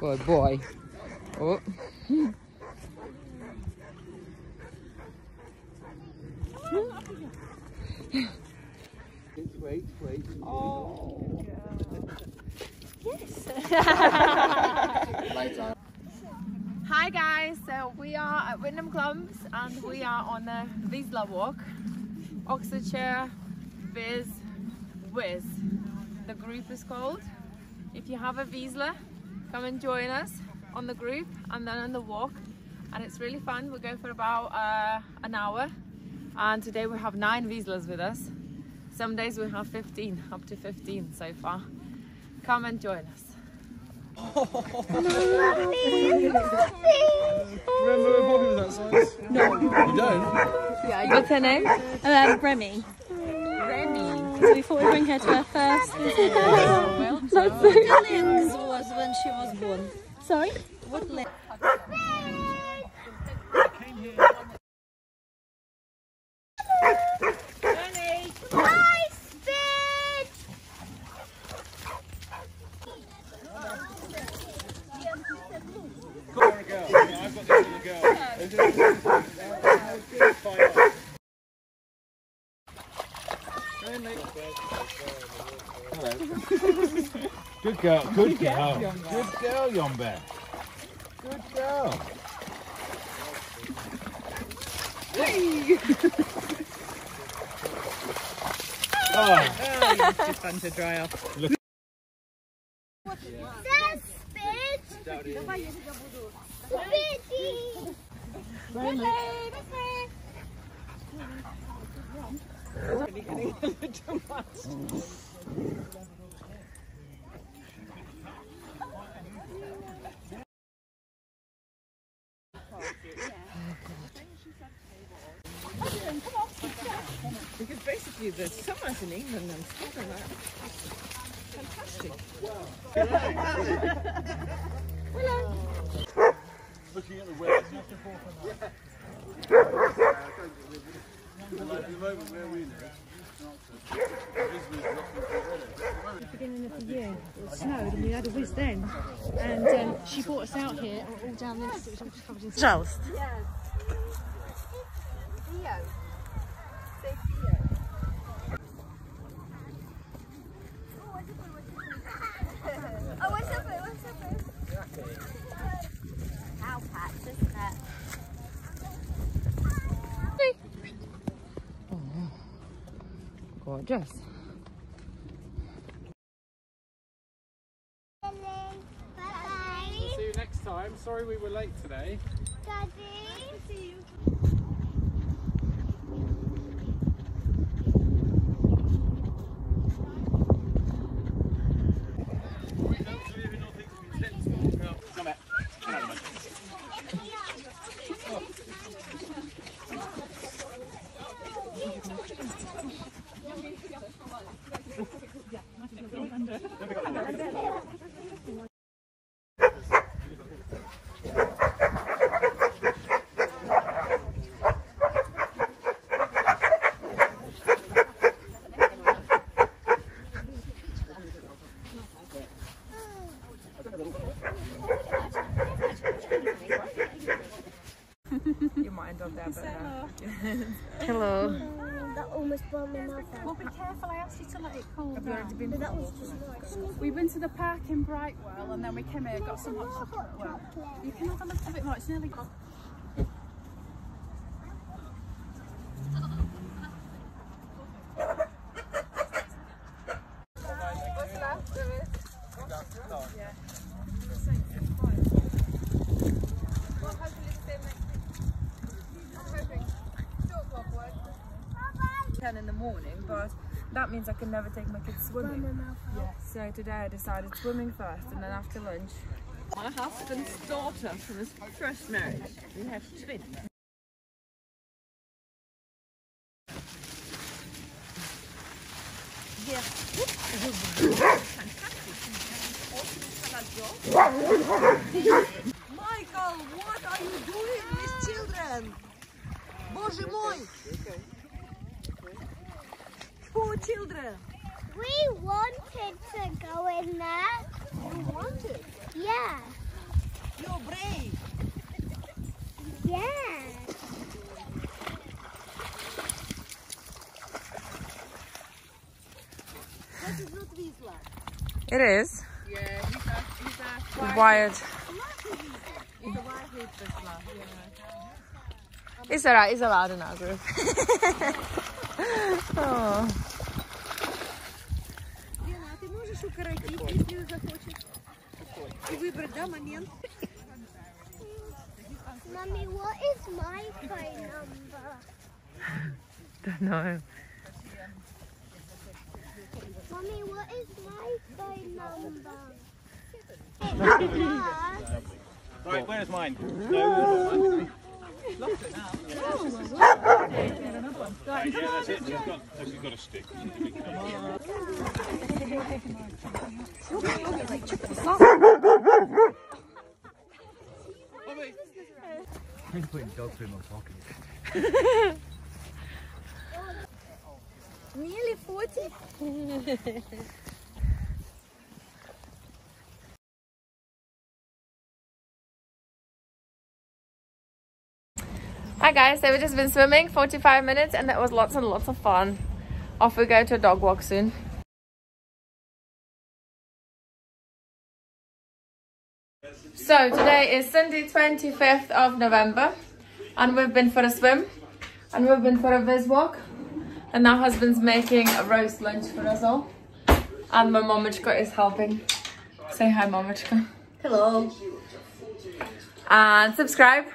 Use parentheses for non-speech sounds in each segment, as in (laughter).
Good boy. Oh. Wait, wait. yes Hi guys, so we are at Wittenham Clumps and we are on the Vizsla Walk, Oxfordshire Vizz Whizz. The group is called. If you have a Vizsla, come and join us on the group and then on the walk. And it's really fun. We go for about uh, an hour. And today we have nine Vizslas with us. Some days we have 15, up to 15 so far. Come and join us. Remember when that size? No. You don't? What's her name? Um, Remy. So we thought we'd bring her to her first. That's so was when she was born. Sorry? What limb? Good girl, good girl. Good girl, Yombe. Good girl. Oh, Just fun to dry off. Because basically the summers in England and stuff like that. Fantastic. Looking at the weather. Like the moment where we beginning of the year, it snowed and we had a whiz then. And um, she brought us out here all down this. It was all covered in snow what's up? What's up? Cow patch, isn't it? Gorgeous. see you next time. Sorry we were late today. You might end up there, but no. Hello. (laughs) (laughs) (laughs) That almost burned my mouth out. Well, be careful, I asked you to let it cool Have down. been But that was just nice. We went to the park in Brightwell and then we came here, and got some hot chocolate. Well, you can have a little bit more, it's nearly gone. What's left of it? Yeah. Well, hopefully it's stay next week. I'm hoping. Two o'clock work. Ten in the morning, but that means I can never take my kids swimming. Yeah. So today I decided swimming first, and then after lunch. My husband's daughter from his first marriage. We have twins. Michael, what are you doing with children? Боже мой! Poor children. We wanted to go in there. You wanted. Yeah. You're brave. Yeah. That is not Vizsla. It is. Yeah, he's a, he's a quiet. Wired. A white-headed yeah. It's alright, he's allowed in our group. onion. (laughs) Mummy, what is my phone number? Don't know. Mummy, what is my phone number? (laughs) right, where's mine? No, Lost it now. Yeah, that's it. Got, got a stick. (laughs) Nearly 40? Hi guys, so we've just been swimming 45 minutes and that was lots and lots of fun. Off we go to a dog walk soon. So today is Sunday 25th of November and we've been for a swim and we've been for a viz walk and now husband's making a roast lunch for us all and my momachka is helping. Say hi momachka. Hello. And subscribe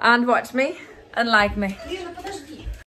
and watch me and like me.